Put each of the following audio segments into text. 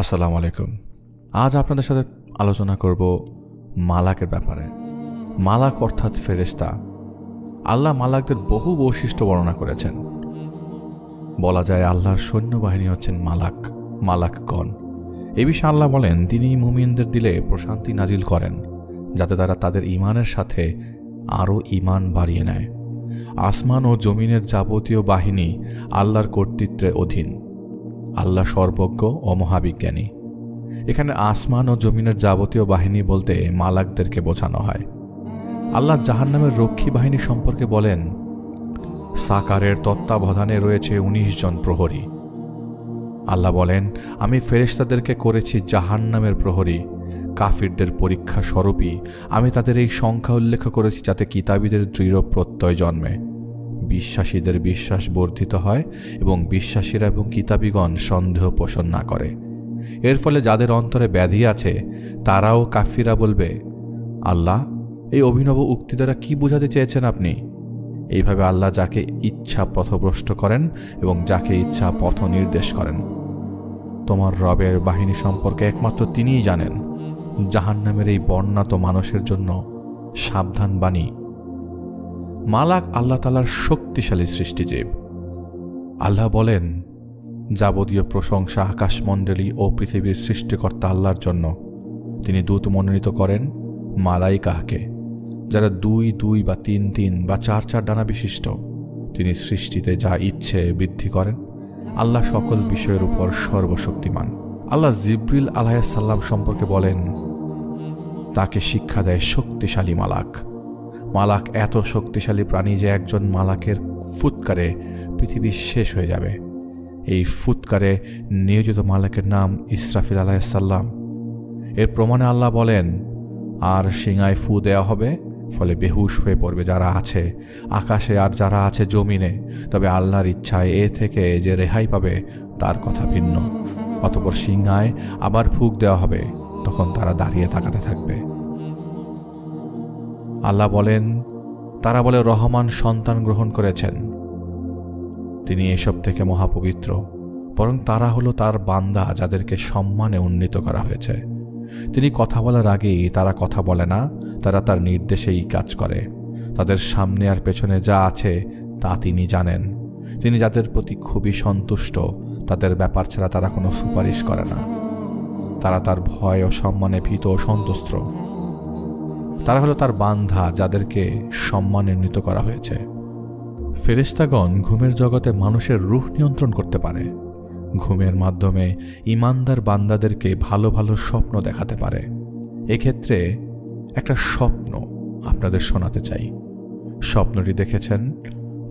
আসসালামু আলাইকুম। আজ আপনাদের সাথে আলোচনা করব মালাকের ব্যাপারে। মালাক অর্থাৎ ফেরেশতা। আল্লাহ মালাকদের বহু বৈশিষ্ট্য বর্ণনা করেছেন। বলা যায় আল্লাহর সৈন্যবাহিনী হচ্ছেন মালাক, মালাকগণ। এ বিষয়ে আল্লাহ বলেন তিনি মুমিনদের দিলে প্রশান্তি নাজিল করেন, যাতে তারা তাদের ইমানের সাথে আরও ইমান বাড়িয়ে নেয়। আসমান ও জমিনের যাবতীয় বাহিনী আল্লাহর কর্তৃত্বের অধীন। আল্লাহ সর্বজ্ঞ ও মহাবিজ্ঞানী। এখানে আসমান ও জমিনের যাবতীয় বাহিনী বলতে মালাকদেরকে বোঝানো হয়। আল্লাহ জাহান্নামের রক্ষী বাহিনী সম্পর্কে বলেন, সাকারের তত্ত্বাবধানে রয়েছে ১৯ জন প্রহরী। আল্লাহ বলেন, আমি ফেরেশতাদেরকে করেছি জাহান্নামের প্রহরী, কাফিরদের পরীক্ষা স্বরূপই আমি তাদের এই সংখ্যা উল্লেখ করেছি যাতে কিতাবীদের দৃঢ় প্রত্যয় জন্মে। বিশ্বাসীদের বিশ্বাস বর্ধিত হয় এবং বিশ্বাসীরা এবং কিতাবীগণ সন্দেহ পোষণ না করে। এর ফলে যাদের অন্তরে ব্যাধি আছে, তারাও কাফিরা বলবে, আল্লাহ, এই অভিনব উক্তি দ্বারা কি বোঝাতে চেয়েছেন আপনি? এইভাবে আল্লাহ যাকে ইচ্ছা পথভ্রষ্ট করেন এবং যাকে ইচ্ছা পথ নির্দেশ করেন। তোমার রবের বাহিনী সম্পর্কে একমাত্র তিনিই জানেন। জাহান্নামের এই বর্ণাত মানুষের জন্য সাবধান বাণী মালাক আল্লাহ তালার শক্তিশালী সৃষ্টিজীব আল্লাহ বলেন, যাবতীয় প্রশংসা আকাশমণ্ডলী ও পৃথিবীর সৃষ্টিকর্তা আল্লাহর জন্য। তিনি দূত মনোনীত করেন মালাইকাহকে, যারা দুই দুই বা তিন তিন বা চার চার ডানা বিশিষ্ট। তিনি সৃষ্টিতে যা ইচ্ছে বৃদ্ধি করেন, আল্লাহ সকল বিষয়ের উপর সর্বশক্তিমান। আল্লাহ জিব্রিল আলাহাল্লাম সম্পর্কে বলেন, তাকে শিক্ষা দেয় শক্তিশালী মালাক। মালাক এত শক্তিশালী প্রাণী যে একজন মালাকের ফুৎকারে পৃথিবী শেষ হয়ে যাবে। এই ফুৎকারে নিয়োজিত মালাকের নাম ইসরাফিল আলাহিসাল্লাম এর প্রমাণে আল্লাহ বলেন, আর সিঙায় ফু দেওয়া হবে, ফলে বেহুশ হয়ে পড়বে যারা আছে, আকাশে আর যারা আছে জমিনে। তবে আল্লাহর ইচ্ছায় এ থেকে যে রেহাই পাবে, তার কথা ভিন্ন। অতপর সিংহায় আবার ফুক দেওয়া হবে, তখন তারা দাঁড়িয়ে তাকাতে থাকবে। আল্লাহ বলেন, তারা বলে রহমান সন্তান গ্রহণ করেছেন। তিনি এসব থেকে মহাপবিত্র, বরং তারা হলো তার বান্দা যাদেরকে সম্মানে উন্নীত করা হয়েছে। তিনি কথা বলার আগেই তারা কথা বলে না, তারা তার নির্দেশেই কাজ করে। তাদের সামনে আর পেছনে যা আছে, তা তিনি জানেন। তিনি যাদের প্রতি খুবই সন্তুষ্ট, তাদের ব্যাপার ছাড়া তারা কোনো সুপারিশ করে না। তারা তার ভয় ও সম্মানে ভীত ও সন্তুষ্ট। তারা হলো তার বান্ধা যাদেরকে সম্মানান্বিত করা হয়েছে। ফেরিস্তাগণ ঘুমের জগতে মানুষের রুখ নিয়ন্ত্রণ করতে পারে। ঘুমের মাধ্যমে ইমানদার বান্দাদেরকে ভালো ভালো স্বপ্ন দেখাতে পারে। এক্ষেত্রে একটা স্বপ্ন আপনাদের শোনাতে চাই। স্বপ্নটি দেখেছেন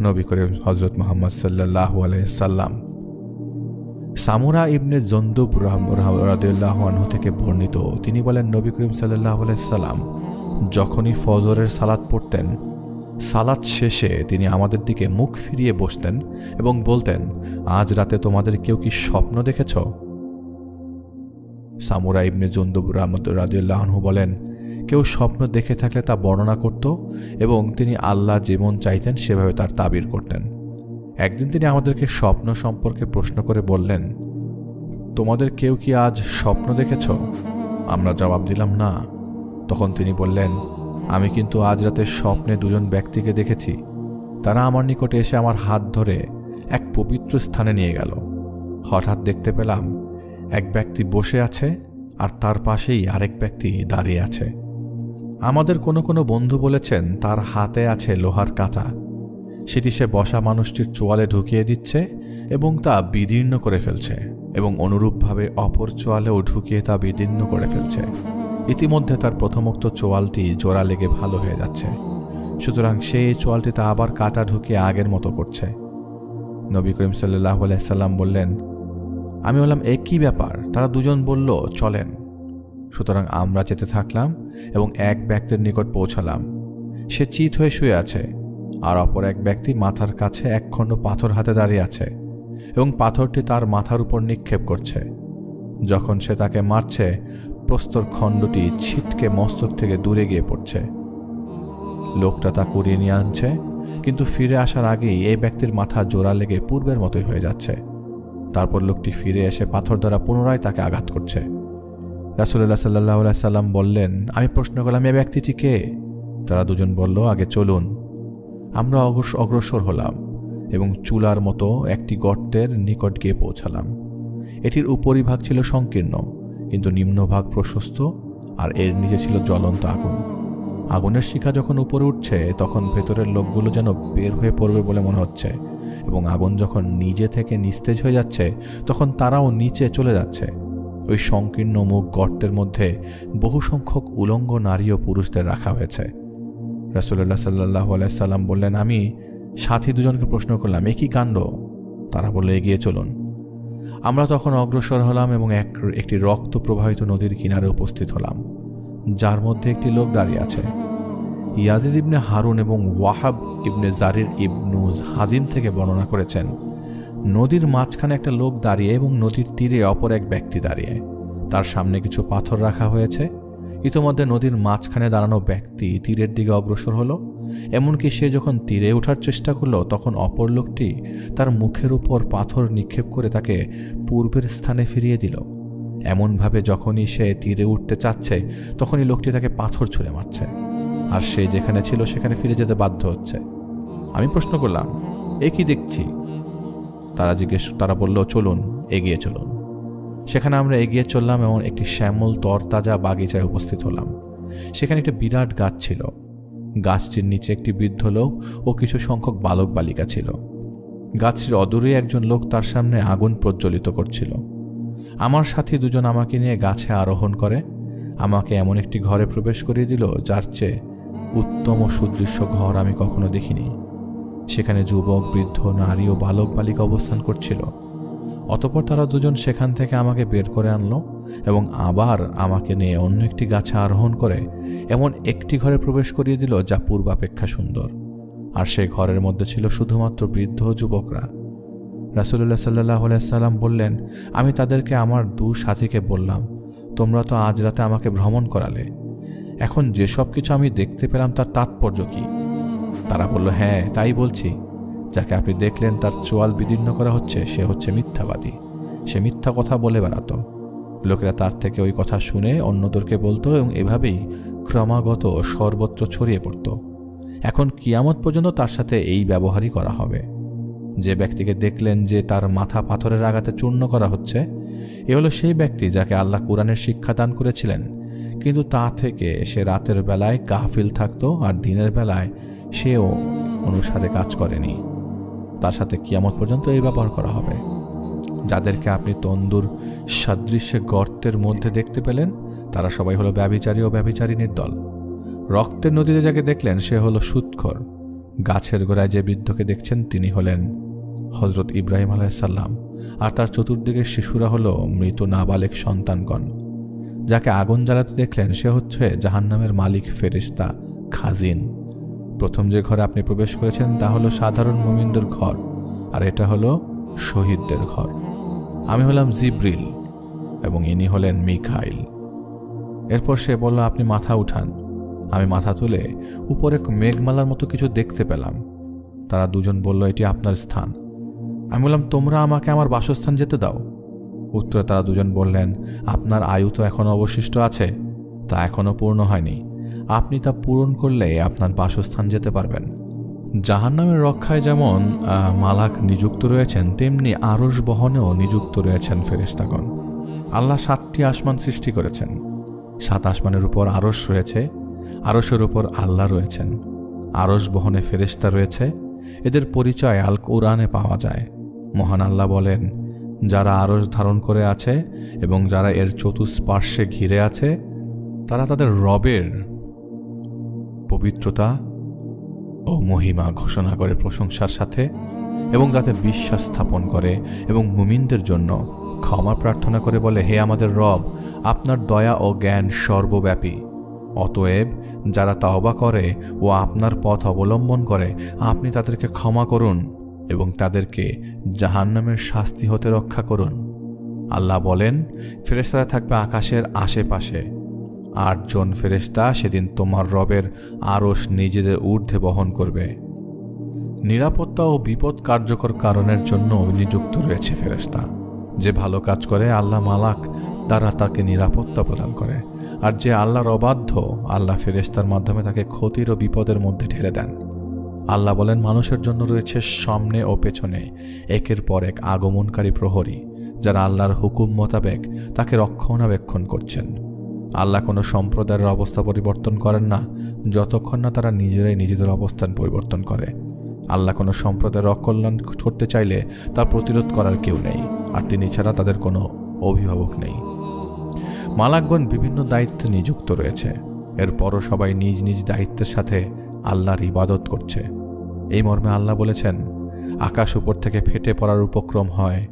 নবী করিম হজরত মোহাম্মদ সাল্লাহ আলাইসাল্লাম সামুরা ইবনে জন্দুব রাহু থেকে বর্ণিত। তিনি বলেন, নবী করিম সাল্লাহ আলাইসাল্লাম যখনই ফজরের সালাদ পড়তেন সালাদ শেষে তিনি আমাদের দিকে মুখ ফিরিয়ে বসতেন এবং বলতেন, আজ রাতে তোমাদের কেউ কি স্বপ্ন দেখেছ? সামুরা ইবনে জন্দুবুর রহমদ রাদিউল্লাহনহু বলেন, কেউ স্বপ্ন দেখে থাকলে তা বর্ণনা করত এবং তিনি আল্লাহ যেমন চাইতেন, সেভাবে তার তাবির করতেন। একদিন তিনি আমাদেরকে স্বপ্ন সম্পর্কে প্রশ্ন করে বললেন, তোমাদের কেউ কি আজ স্বপ্ন দেখেছ? আমরা জবাব দিলাম, না। তখন তিনি বললেন, আমি কিন্তু আজ রাতে স্বপ্নে দুজন ব্যক্তিকে দেখেছি। তারা আমার নিকটে এসে আমার হাত ধরে এক পবিত্র স্থানে নিয়ে গেল। হঠাৎ দেখতে পেলাম এক ব্যক্তি বসে আছে আর তার পাশেই আরেক ব্যক্তি দাঁড়িয়ে আছে। আমাদের কোনো কোনো বন্ধু বলেছেন তার হাতে আছে লোহার কাঁটা। সেটি সে বসা মানুষটির চোয়ালে ঢুকিয়ে দিচ্ছে এবং তা বিদীর্ণ করে ফেলছে এবং অনুরূপভাবে অপর চোয়ালেও ঢুকিয়ে তা বিদীর্ণ করে ফেলছে। ইতিমধ্যে তার প্রথমোক্ত চোয়ালটি জোড়া লেগে ভালো হয়ে যাচ্ছে। সুতরাং সে এই চোয়ালটিতে আবার কাটা ঢুকিয়ে আগের মতো করছে। নবী করিম সাল্লাহ আলাইসাল্লাম বললেন, আমি বললাম একই ব্যাপার? তারা দুজন বলল, চলেন। সুতরাং আমরা যেতে থাকলাম এবং এক ব্যক্তির নিকট পৌঁছালাম। সে চিত হয়ে শুয়ে আছে, আর অপর এক ব্যক্তি মাথার কাছে একখণ্ড পাথর হাতে দাঁড়িয়ে আছে এবং পাথরটি তার মাথার উপর নিক্ষেপ করছে। যখন সে তাকে মারছে প্রস্তর খণ্ডটি ছিটকে মস্তক থেকে দূরে গিয়ে পড়ছে। লোকটা তা কুড়িয়ে নিয়ে আনছে, কিন্তু ফিরে আসার আগেই এই ব্যক্তির মাথা জোড়া লেগে পূর্বের মতোই হয়ে যাচ্ছে। তারপর লোকটি ফিরে এসে পাথর দ্বারা পুনরায় তাকে আঘাত করছে। রাসুল্লাহ সাল্লাহ সাল্লাম বললেন, আমি প্রশ্ন করলাম, এ ব্যক্তিটি কে? তারা দুজন বলল, আগে চলুন। আমরা অগ্রসর হলাম এবং চুলার মতো একটি গর্তের নিকট গিয়ে পৌঁছালাম। এটির উপরিভাগ ছিল সংকীর্ণ। কিন্তু নিম্নভাগ প্রশস্ত আর এর নিচে ছিল জ্বলন্ত আগুন। আগুনের শিখা যখন উপরে উঠছে, তখন ভেতরের লোকগুলো যেন বের হয়ে পড়বে বলে মনে হচ্ছে এবং আগুন যখন নিজে থেকে নিস্তেজ হয়ে যাচ্ছে, তখন তারাও নিচে চলে যাচ্ছে। ওই সংকীর্ণ মুখ গর্তের মধ্যে বহু সংখ্যক উলঙ্গ নারী ও পুরুষদের রাখা হয়েছে। রাসুল্লাহ সাল্লাহ সাল্লাম বললেন, আমি সাথী দুজনকে প্রশ্ন করলাম, এ কি কাণ্ড? তারা বলে এগিয়ে চলুন। আমরা তখন অগ্রসর হলাম এবং এক, একটি রক্ত প্রবাহিত নদীর কিনারে উপস্থিত হলাম, যার মধ্যে একটি লোক দাঁড়িয়ে আছে। ইয়াজিদ ইবনে হারুন এবং ওয়াহাব ইবনে জারির ইবনুজ হাজিম থেকে বর্ণনা করেছেন, নদীর মাঝখানে একটা লোক দাঁড়িয়ে এবং নদীর তীরে অপর এক ব্যক্তি দাঁড়িয়ে। তার সামনে কিছু পাথর রাখা হয়েছে। ইতোমধ্যে নদীর মাঝখানে দাঁড়ানো ব্যক্তি তীরের দিকে অগ্রসর হলো। এমনকি সে যখন তীরে ওঠার চেষ্টা করল, তখন অপর লোকটি তার মুখের উপর পাথর নিক্ষেপ করে তাকে পূর্বের স্থানে ফিরিয়ে দিল। এমনভাবে যখনই সে তীরে উঠতে চাচ্ছে, তখনই লোকটি তাকে পাথর ছুঁড়ে মারছে। আর সে যেখানে ছিল, সেখানে ফিরে যেতে বাধ্য হচ্ছে। আমি প্রশ্ন করলাম, এ কি দেখছি? তারা জিজ্ঞেস, তারা বলল, চলুন, এগিয়ে চলুন। সেখানে আমরা এগিয়ে চললাম এবং একটি শ্যামল, তরতাজা বাগিচায় উপস্থিত হলাম। সেখানে একটা বিরাট গাছ ছিল। গাছটির নিচে একটি বৃদ্ধ লোক ও কিছু সংখ্যক বালক বালিকা ছিল। গাছটির অদূরে একজন লোক তার সামনে আগুন প্রজ্বলিত করছিল। আমার সাথী দুজন আমাকে নিয়ে গাছে আরোহণ করে, আমাকে এমন একটি ঘরে প্রবেশ করিয়ে দিল যার চেয়ে উত্তম ও সুদৃশ্য ঘর আমি কখনো দেখিনি। সেখানে যুবক, বৃদ্ধ, নারী ও বালক বালিকা অবস্থান করছিল। অতপর তারা দুজন সেখান থেকে আমাকে বের করে আনলো এবং আবার আমাকে নিয়ে অন্য একটি গাছে আরোহণ করে এমন একটি ঘরে প্রবেশ করিয়ে দিল যা পূর্বাপেক্ষা সুন্দর। আর সেই ঘরের মধ্যে ছিল শুধুমাত্র বৃদ্ধ যুবকরা। রাসুল্লাহ সাল্লাহ সাল্লাম বললেন, আমি তাদেরকে আমার দু সাথীকে বললাম, তোমরা তো আজ রাতে আমাকে ভ্রমণ করালে। এখন যেসব কিছু আমি দেখতে পেলাম তার তাৎপর্য কি? তারা বলল হ্যাঁ তাই বলছি। যাকে আপনি দেখলেন তার চোয়াল বিদীর্ণ করা হচ্ছে, সে হচ্ছে মিথ্যাবাদী। সে মিথ্যা কথা বলে বেড়াতো। লোকেরা তার থেকে ওই কথা শুনে অন্যদেরকে বলতো এবং এভাবেই ক্রমাগত সর্বত্র ছড়িয়ে পড়ত। এখন কিয়ামত পর্যন্ত তার সাথে এই ব্যবহারই করা হবে। যে ব্যক্তিকে দেখলেন যে তার মাথা পাথরের আঘাতে চূর্ণ করা হচ্ছে, এ হলো সেই ব্যক্তি যাকে আল্লাহ কোরআনের শিক্ষা দান করেছিলেন। কিন্তু তা থেকে সে রাতের বেলায় কাহফিল থাকত আর দিনের বেলায় সেও অনুসারে কাজ করেনি। তার সাথে কিয়ামত পর্যন্ত এই ব্যবহার করা হবে। যাদেরকে আপনি তন্দুর সাদৃশ্যে গর্তের মধ্যে দেখতে পেলেন, তারা সবাই হলো ব্যবিচারী ও ব্যবিচারিনীর দল রক্তের নদীতে যাকে দেখলেন, সে হলো সুৎখর। গাছের গোড়ায় যে বৃদ্ধকে দেখছেন, তিনি হলেন হজরত ইব্রাহিম আলাইসাল্লাম আর তার চতুর্দিকের শিশুরা হলো মৃত নাবালেক সন্তানগণ। যাকে আগুন জ্বালাতে দেখলেন, সে হচ্ছে জাহান্নামের মালিক ফেরিস্তা খাজিন। প্রথম যে ঘরে আপনি প্রবেশ করেছেন, তা হলো সাধারণ মোমিনদের ঘর, আর এটা হলো শহীদদের ঘর। আমি হলাম জিব্রিল, এবং ইনি হলেন মিখাইল। এরপর সে বলল, আপনি মাথা উঠান। আমি মাথা তুলে উপরে মেঘমালার মতো কিছু দেখতে পেলাম। তারা দুজন বলল, এটি আপনার স্থান। আমি বললাম, তোমরা আমাকে আমার বাসস্থান যেতে দাও। উত্তরে তারা দুজন বললেন, আপনার আয়ু তো এখনও অবশিষ্ট আছে, তা এখনও পূর্ণ হয়নি। আপনি তা পূরণ করলে আপনার বাসস্থান যেতে পারবেন। জাহান্নামের রক্ষায় যেমন মালাক নিযুক্ত রয়েছেন, তেমনি আরস বহনেও নিযুক্ত রয়েছেন ফেরিস্তাগণ আল্লাহ সাতটি আসমান সৃষ্টি করেছেন। সাত আসমানের উপর আরস রয়েছে আরসের উপর আল্লাহ রয়েছেন। আরস বহনে ফেরিস্তা রয়েছে, এদের পরিচয় আল কোরআনে পাওয়া যায়। মহান আল্লাহ বলেন, যারা আরস ধারণ করে আছে এবং যারা এর চতুষ্পার্শ্বে ঘিরে আছে, তারা তাদের রবের পবিত্রতা ও মহিমা ঘোষণা করে প্রশংসার সাথে এবং তাতে বিশ্বাস স্থাপন করে এবং মুমিনদের জন্য ক্ষমা প্রার্থনা করে বলে, হে আমাদের রব, আপনার দয়া ও জ্ঞান সর্বব্যাপী। অতএব যারা তাওবা করে ও আপনার পথ অবলম্বন করে, আপনি তাদেরকে ক্ষমা করুন এবং তাদেরকে জাহান্নামের শাস্তি হতে রক্ষা করুন। আল্লাহ বলেন ফেরেস্তারা থাকবে আকাশের আশেপাশে আটজন ফেরেস্তা সেদিন তোমার রবের আরস নিজেদের ঊর্ধ্বে বহন করবে। নিরাপত্তা ও বিপদ কার্যকর কারণের জন্য নিযুক্ত রয়েছে ফেরেস্তা যে ভালো কাজ করে, আল্লাহ মালাক তারা তাকে নিরাপত্তা প্রদান করে। আর যে আল্লাহর অবাধ্য, আল্লাহ ফেরেস্তার মাধ্যমে তাকে ক্ষতির ও বিপদের মধ্যে ঠেলে দেন। আল্লাহ বলেন, মানুষের জন্য রয়েছে সামনে ও পেছনে একের পর এক আগমনকারী প্রহরী, যারা আল্লাহর হুকুম মোতাবেক তাকে রক্ষণাবেক্ষণ করছেন। আল্লাহ কোনো সম্প্রদায়ের অবস্থা পরিবর্তন করেন না, যতক্ষণ না তারা নিজেরাই নিজেদের অবস্থান পরিবর্তন করে। আল্লাহ কোনো সম্প্রদায়ের অকল্যাণ করতে চাইলে তা প্রতিরোধ করার কেউ নেই, আর তিনি ছাড়া তাদের কোনো অভিভাবক নেই। মালাকগণ বিভিন্ন দায়িত্বে নিযুক্ত রয়েছে। এরপরও সবাই নিজ নিজ দায়িত্বের সাথে আল্লাহর ইবাদত করছে। এই মর্মে আল্লাহ বলেছেন, আকাশ উপর থেকে ফেটে পড়ার উপক্রম হয়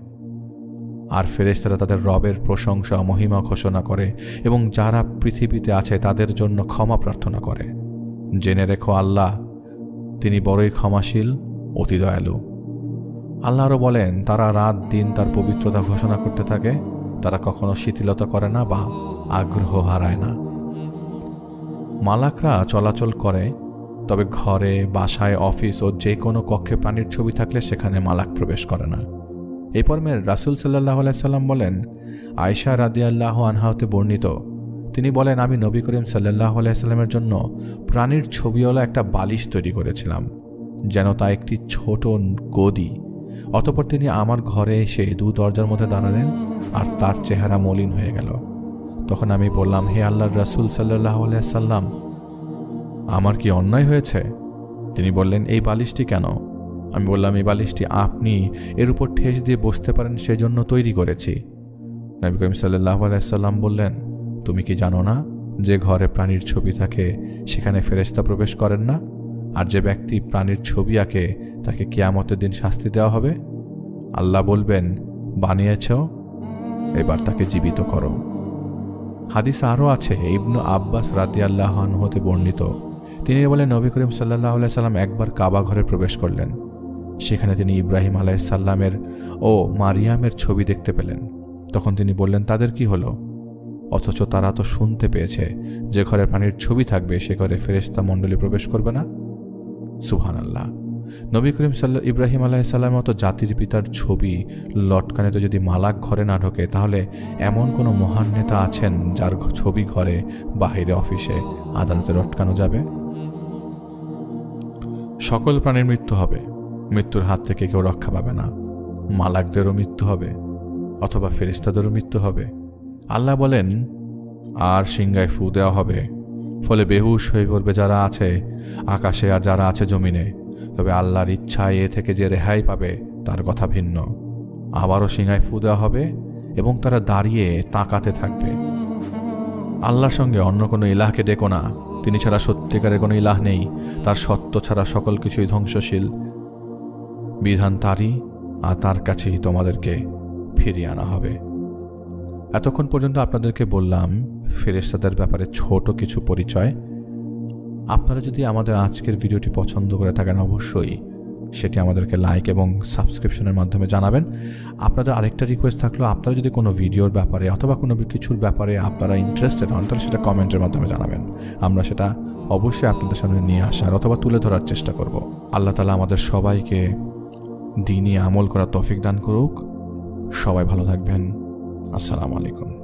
আর ফেরেশতারা তাদের রবের প্রশংসা মহিমা ঘোষণা করে এবং যারা পৃথিবীতে আছে তাদের জন্য ক্ষমা প্রার্থনা করে। জেনে রেখো আল্লাহ, তিনি বড়ই ক্ষমাশীল, অতি দয়ালু। আল্লাহ আরও বলেন, তারা রাত দিন তার পবিত্রতা ঘোষণা করতে থাকে, তারা কখনো শিথিলতা করে না বা আগ্রহ হারায় না। মালাকরা চলাচল করে, তবে ঘরে, বাসায়, অফিস ও যে কোনো কক্ষে প্রাণীর ছবি থাকলে সেখানে মালাক প্রবেশ করে না। এই পর্মের রাসুল সাল্লাহ সাল্লাম বলেন আয়সা রাদিয়াল্লাহ আনহাতে বর্ণিত। তিনি বলেন, আমি নবী করিম সাল্লাহ আলাইস্লামের জন্য প্রাণীর ছবিওয়ালা একটা বালিশ তৈরি করেছিলাম, যেন তা একটি ছোট গদি। অতপর তিনি আমার ঘরে এসে দু দরজার মধ্যে দাঁড়ালেন আর তার চেহারা মলিন হয়ে গেল। তখন আমি বললাম, হে আল্লাহর রাসুল সাল্লাহ সাল্লাম, আমার কি অন্যায় হয়েছে? তিনি বললেন, এই বালিশটি কেন? আমি বললাম, এই বালিশটি আপনি এর উপর ঠেস দিয়ে বসতে পারেন, সেজন্য তৈরি করেছি। নবী করিম সাল্লাহ আলাইসাল্লাম বললেন, তুমি কি জানো না যে ঘরে প্রাণীর ছবি থাকে, সেখানে ফেরেস্তা প্রবেশ করেন না? আর যে ব্যক্তি প্রাণীর ছবি আঁকে, তাকে কেয়ামতের দিন শাস্তি দেওয়া হবে? আল্লাহ বলবেন, বানিয়েছ, এবার তাকে জীবিত করো। হাদিস আরও আছে, ইবনু আব্বাস রাদি আল্লাহ হতে বর্ণিত। তিনি বলেন, নবী করিম সাল্লাহ সাল্লাম একবার কাবা ঘরে প্রবেশ করলেন। সেখানে তিনি ইব্রাহিম আলাইসাল্লামের ও মারিয়ামের ছবি দেখতে পেলেন। তখন তিনি বললেন, তাদের কি হলো? অথচ তারা তো শুনতে পেয়েছে যে ঘরে প্রাণীর ছবি থাকবে, সে ঘরে ফেরেস্তা মণ্ডলী প্রবেশ করবে না। সুহান আল্লাহ নবী করিম সাল্লা ইব্রাহিম আলাহিসাল্লামের মতো জাতির পিতার ছবি লটকানেতে যদি মালাক ঘরে না ঢোকে, তাহলে এমন কোনো মহান নেতা আছেন যার ছবি ঘরে বাহিরে অফিসে আদালতে লটকানো যাবে? সকল প্রাণীর মৃত্যু হবে। মৃত্যুর হাত থেকে কেউ রক্ষা পাবে না। মালাকদেরও মৃত্যু হবে, অথবা ফেরিস্তাদেরও মৃত্যু হবে। আল্লাহ বলেন, আর সিংগায় ফু দেওয়া হবে, ফলে বেহুশ হয়ে পড়বে যারা আছে, আকাশে আর যারা আছে জমিনে। তবে আল্লাহর ইচ্ছায় এ থেকে যে রেহাই পাবে, তার কথা ভিন্ন। আবারও সিংহায় ফু দেওয়া হবে এবং তারা দাঁড়িয়ে তাকাতে থাকবে। আল্লাহর সঙ্গে অন্য কোনো ইলাহকে ডেকো না। তিনি ছাড়া সত্যিকারের কোনো ইলাহ নেই। তার সত্য ছাড়া সকল কিছুই ধ্বংসশীল। বিধান তারই, আর তার কাছেই তোমাদেরকে ফিরিয়ে আনা হবে। এতক্ষণ পর্যন্ত আপনাদেরকে বললাম ফেরেস্তাদের ব্যাপারে ছোট কিছু পরিচয়। আপনারা যদি আমাদের আজকের ভিডিওটি পছন্দ করে থাকেন, অবশ্যই সেটি আমাদেরকে লাইক এবং সাবস্ক্রিপশনের মাধ্যমে জানাবেন। আপনাদের আরেকটা রিকোয়েস্ট থাকল, আপনারা যদি কোনো ভিডিওর ব্যাপারে অথবা কোনো কিছুর ব্যাপারে আপনারা ইন্টারেস্টেড হন, তাহলে সেটা কমেন্টের মাধ্যমে জানাবেন। আমরা সেটা অবশ্যই আপনাদের সামনে নিয়ে আসার অথবা তুলে ধরার চেষ্টা করব। আল্লাহ তালা আমাদের সবাইকে দিনই আমল করার তফিক দান করুক। সবাই ভালো থাকবেন। আসসালামু আলাইকুম।